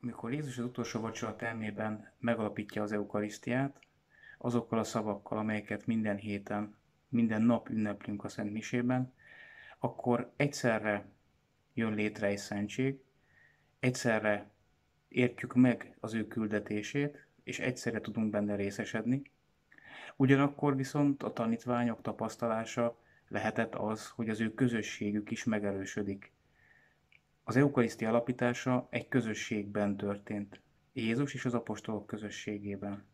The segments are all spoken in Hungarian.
Mikor Jézus az utolsó vacsora termében megalapítja az eukarisztiát, azokkal a szavakkal, amelyeket minden héten, minden nap ünneplünk a Szent Misében, akkor egyszerre jön létre egy szentség, egyszerre értjük meg az ő küldetését, és egyszerre tudunk benne részesedni. Ugyanakkor viszont a tanítványok tapasztalása lehetett az, hogy az ő közösségük is megerősödik. Az eukarisztia alapítása egy közösségben történt, Jézus és az apostolok közösségében.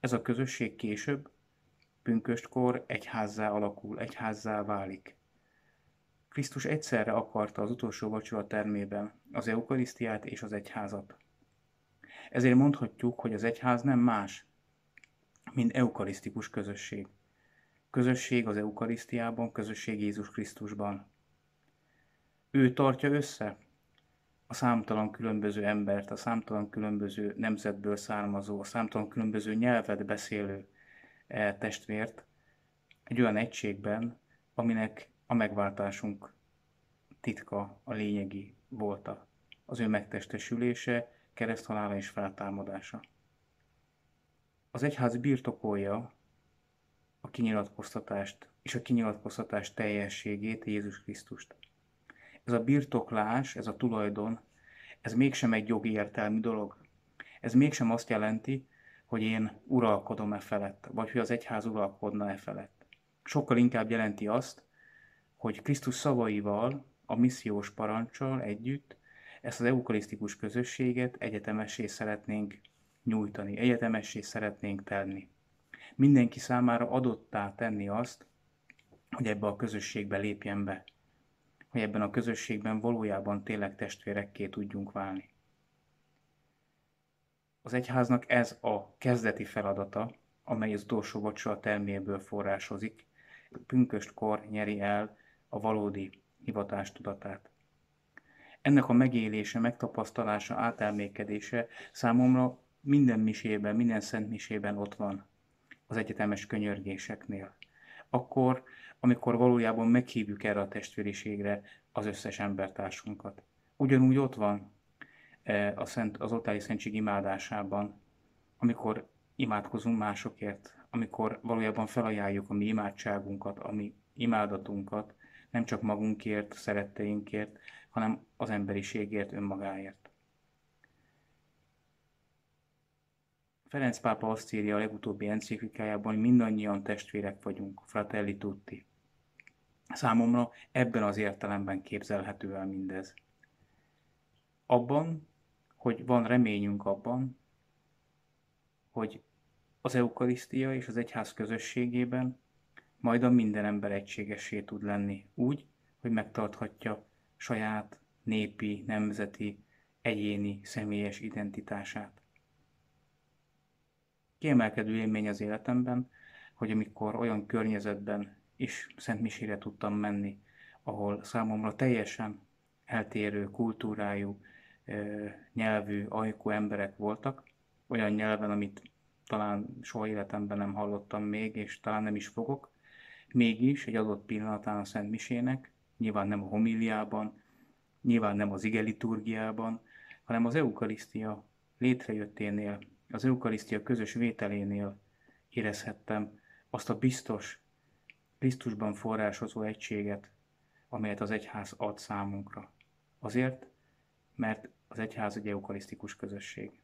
Ez a közösség később, pünköstkor egyházzá alakul, egyházzá válik. Krisztus egyszerre akarta az utolsó vacsora termében az eukarisztiát és az egyházat. Ezért mondhatjuk, hogy az egyház nem más, mint eukarisztikus közösség. Közösség az eukarisztiában, közösség Jézus Krisztusban. Ő tartja össze a számtalan különböző embert, a számtalan különböző nemzetből származó, a számtalan különböző nyelvet beszélő e, testvért egy olyan egységben, aminek a megváltásunk titka, a lényegi volta. Az ő megtestesülése, kereszthalála és feltámadása. Az egyház birtokolja a kinyilatkoztatást és a kinyilatkoztatás teljességét, Jézus Krisztust. Ez a birtoklás, ez a tulajdon, ez mégsem egy jogi értelmi dolog. Ez mégsem azt jelenti, hogy én uralkodom e felett, vagy hogy az egyház uralkodna e felett. Sokkal inkább jelenti azt, hogy Krisztus szavaival, a missziós parancsal együtt ezt az eukarisztikus közösséget egyetemessé szeretnénk nyújtani, egyetemessé szeretnénk tenni. Mindenki számára adottá tenni azt, hogy ebbe a közösségbe lépjen be, hogy ebben a közösségben valójában tényleg testvérekké tudjunk válni. Az egyháznak ez a kezdeti feladata, amely az utolsó vacsora terméből forrásozik, pünköstkor nyeri el a valódi hivatástudatát. Ennek a megélése, megtapasztalása, átelmékedése számomra minden misében, minden szent misében ott van az egyetemes könyörgéseknél. Akkor, amikor valójában meghívjuk erre a testvériségre az összes embertársunkat. Ugyanúgy ott van e, a szent, az oltári szentség imádásában, amikor imádkozunk másokért, amikor valójában felajánljuk a mi imádságunkat, a mi imádatunkat, nem csak magunkért, szeretteinkért, hanem az emberiségért, önmagáért. Ferenc pápa azt írja a legutóbbi enciklikájában, hogy mindannyian testvérek vagyunk, fratelli tutti. Számomra ebben az értelemben képzelhető el mindez. Abban, hogy van reményünk abban, hogy az eukarisztia és az egyház közösségében majd a minden ember egységessé tud lenni, úgy, hogy megtarthatja saját népi, nemzeti, egyéni, személyes identitását. Kiemelkedő élmény az életemben, hogy amikor olyan környezetben is Szent Misére tudtam menni, ahol számomra teljesen eltérő kultúrájú, nyelvű, ajkú emberek voltak, olyan nyelven, amit talán soha életemben nem hallottam még, és talán nem is fogok, mégis egy adott pillanatán a Szent Misének, nyilván nem a homiliában, nyilván nem az igeliturgiában, hanem az eukarisztia létrejötténél, az eukarisztia közös vételénél érezhettem azt a biztos, Krisztusban forrásozó egységet, amelyet az egyház ad számunkra. Azért, mert az egyház egy eukarisztikus közösség.